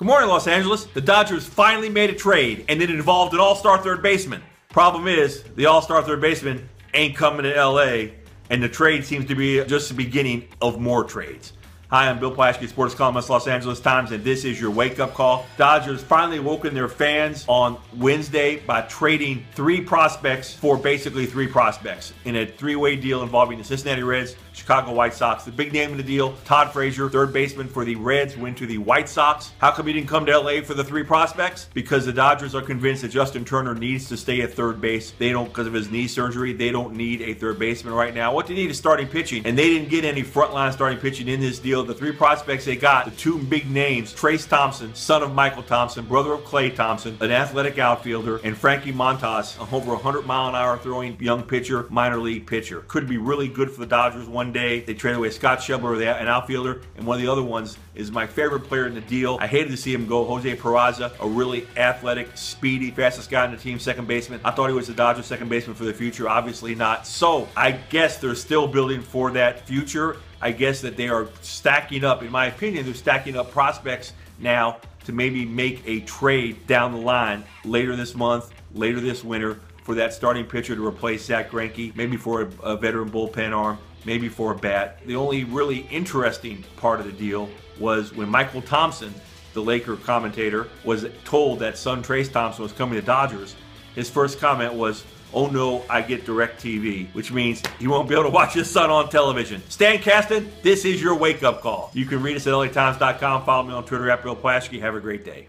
Good morning, Los Angeles. The Dodgers finally made a trade, and it involved an all star third baseman. Problem is, the all star third baseman ain't coming to LA, and the trade seems to be just the beginning of more trades. Hi, I'm Bill Plaschke, sports columnist, Los Angeles Times, and this is your wake up call. Dodgers finally woken their fans on Wednesday by trading three prospects for basically three prospects in a three way deal involving the Cincinnati Reds, Chicago White Sox. The big name in the deal, Todd Frazier, third baseman for the Reds, went to the White Sox. How come he didn't come to LA for the three prospects? Because the Dodgers are convinced that Justin Turner needs to stay at third base. They don't, because of his knee surgery, they don't need a third baseman right now. What they need is starting pitching, and they didn't get any frontline starting pitching in this deal. The three prospects they got, the two big names, Trayce Thompson, son of Mychal Thompson, brother of Klay Thompson, an athletic outfielder, and Frankie Montas, a over 100 mile an hour throwing young pitcher, minor league pitcher. Could be really good for the Dodgers one day. They traded away Scott Schebler, an outfielder, and one of the other ones is my favorite player in the deal. I hated to see him go, Jose Peraza, a really athletic, speedy, fastest guy in the team, second baseman. I thought he was the Dodgers second baseman for the future. Obviously not. So I guess they're still building for that future. I guess that they are stacking up, in my opinion, they're stacking up prospects now to maybe make a trade down the line later this month, later this winter for that starting pitcher to replace Zack Greinke, maybe for a, a veteran bullpen arm maybe for a bat. The only really interesting part of the deal was when Mychal Thompson, the Laker commentator, was told that son Trayce Thompson was coming to Dodgers. His first comment was, oh no, I get DirecTV, which means he won't be able to watch his son on television. Stan Kasten, this is your wake up call. You can read us at LATimes.com. Follow me on Twitter at Bill Plaschke. Have a great day.